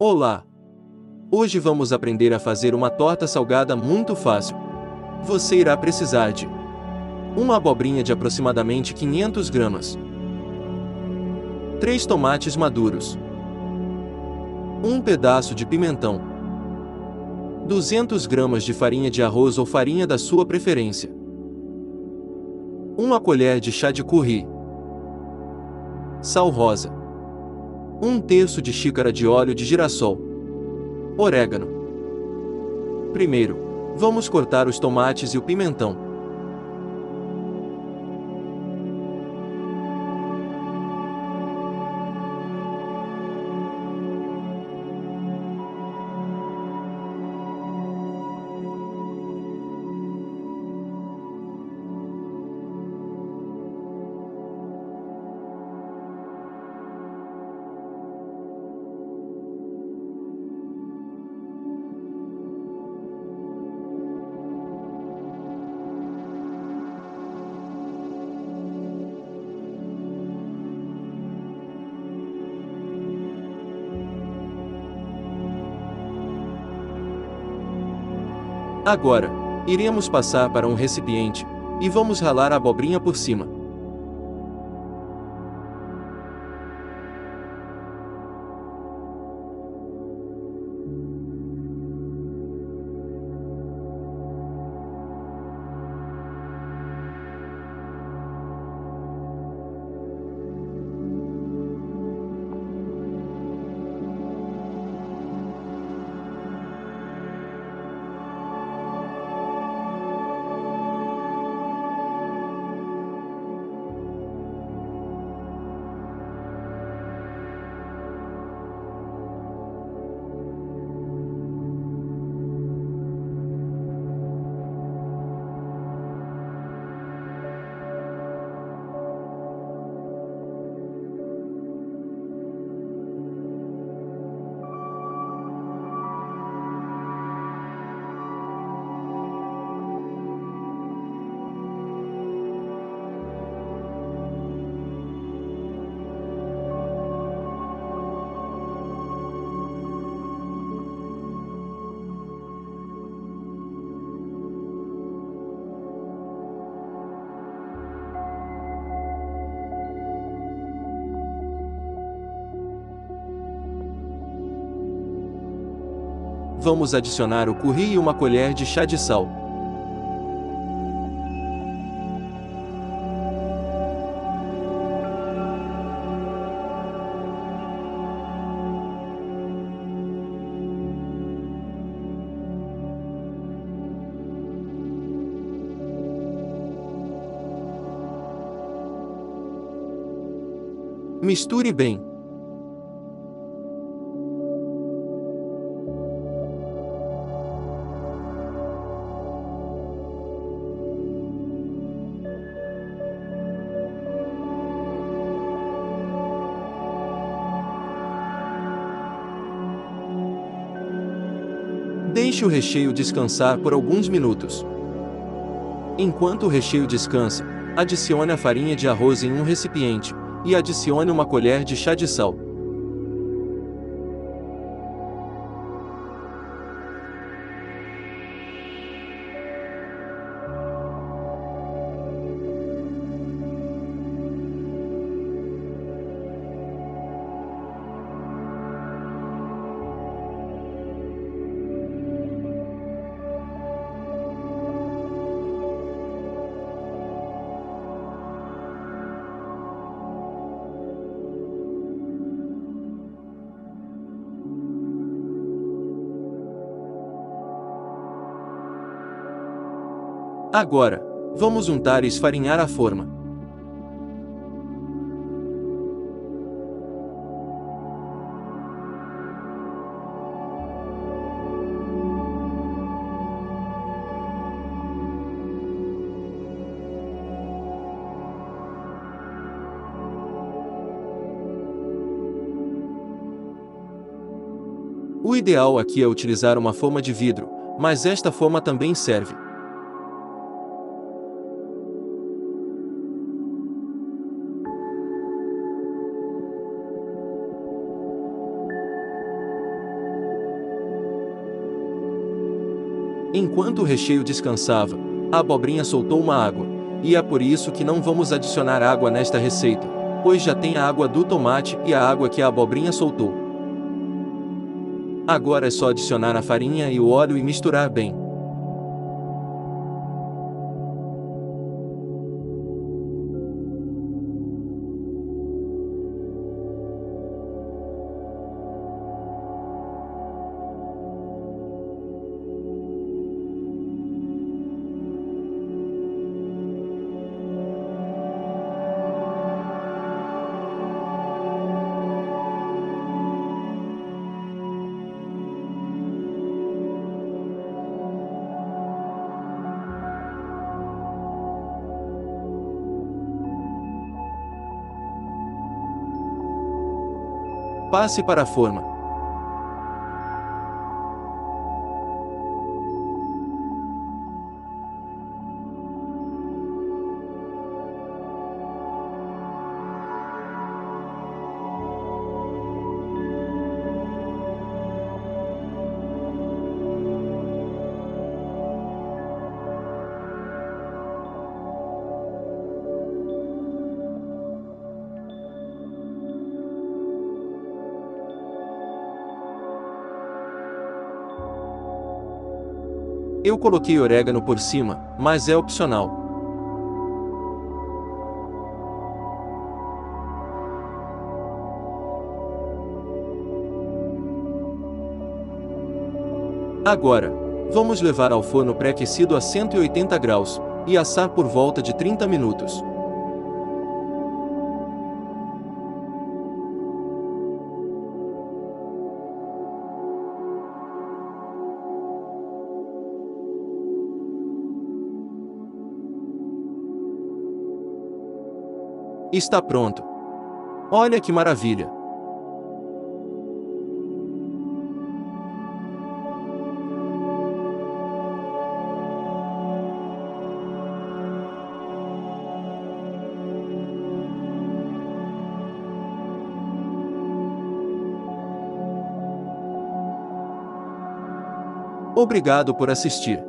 Olá! Hoje vamos aprender a fazer uma torta salgada muito fácil. Você irá precisar de uma abobrinha de aproximadamente 500 gramas, 3 tomates maduros, um pedaço de pimentão, 200 gramas de farinha de arroz ou farinha da sua preferência, uma colher de chá de curry, sal rosa, um terço de xícara de óleo de girassol, orégano. Primeiro, vamos cortar os tomates e o pimentão. Agora, iremos passar para um recipiente e vamos ralar a abobrinha por cima. Vamos adicionar o curry e uma colher de chá de sal. Misture bem. Deixe o recheio descansar por alguns minutos. Enquanto o recheio descansa, adicione a farinha de arroz em um recipiente e adicione uma colher de chá de sal. Agora, vamos untar e esfarinhar a forma. O ideal aqui é utilizar uma forma de vidro, mas esta forma também serve. Enquanto o recheio descansava, a abobrinha soltou uma água, e é por isso que não vamos adicionar água nesta receita, pois já tem a água do tomate e a água que a abobrinha soltou. Agora é só adicionar a farinha e o óleo e misturar bem. Passe para a forma. Eu coloquei orégano por cima, mas é opcional. Agora, vamos levar ao forno pré-aquecido a 180 graus e assar por volta de 30 minutos. Está pronto. Olha que maravilha! Obrigado por assistir.